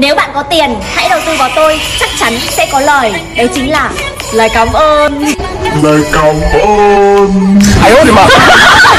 Nếu bạn có tiền, hãy đầu tư vào tôi Chắc chắn sẽ có lời. Đấy chính là lời cảm ơn. Lời cảm ơn. 哎呦我的妈！